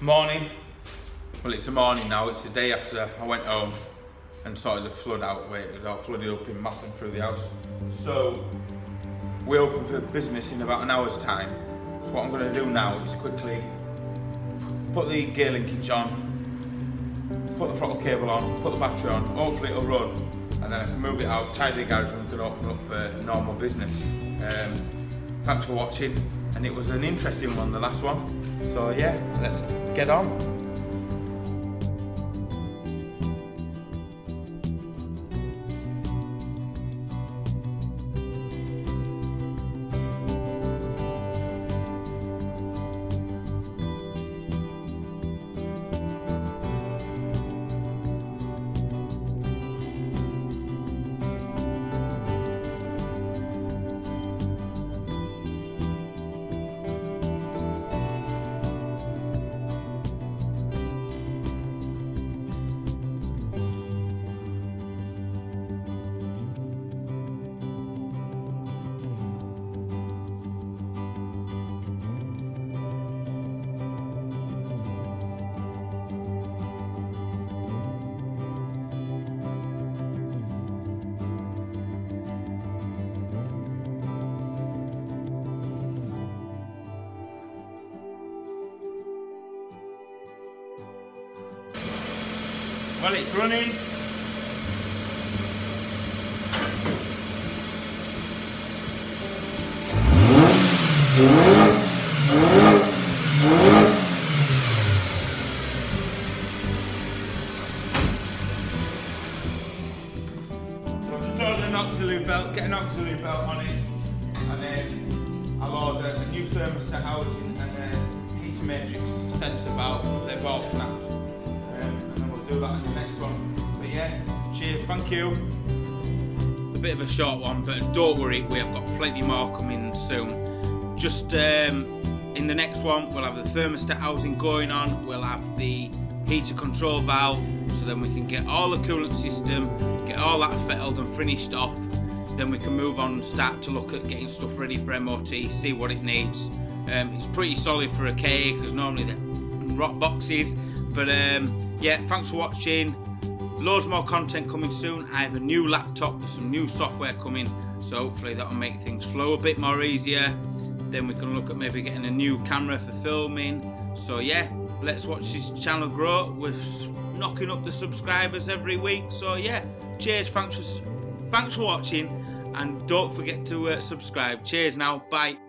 Morning. Well, it's a morning now. It's the day after I went home and sorted the flood out. Where it was all flooded up in massive through the house. So we open for business in about an hour's time. So what I'm going to do now is quickly put the gear linkage on, put the throttle cable on, put the battery on. Hopefully it'll run, and then I can move it out, tidy the garage, and we can open up for normal business. Um, thanks for watching, and it was an interesting one, the last one. So yeah, let's get on. Well, it's running. An auxiliary belt, get an auxiliary belt on it, and then I'll order a new thermostat housing and a heater matrix sensor valve because they've all snapped. The next one. But yeah, cheers, thank you. A bit of a short one, but don't worry, we have got plenty more coming soon. Just um, in the next one, we'll have the thermostat housing going on, we'll have the heater control valve, so then we can get all the coolant system, get all that fettled and finished off. Then we can move on and start to look at getting stuff ready for MOT, see what it needs. Um, it's pretty solid for a because normally they're rock boxes. But um, yeah, thanks for watching. Loads more content coming soon. I have a new laptop with some new software coming, so hopefully that'll make things flow a bit more easier. Then we can look at maybe getting a new camera for filming. So yeah, let's watch this channel grow. We're knocking up the subscribers every week. So yeah, cheers. Thanks for thanks for watching, and don't forget to uh, subscribe. Cheers now. Bye.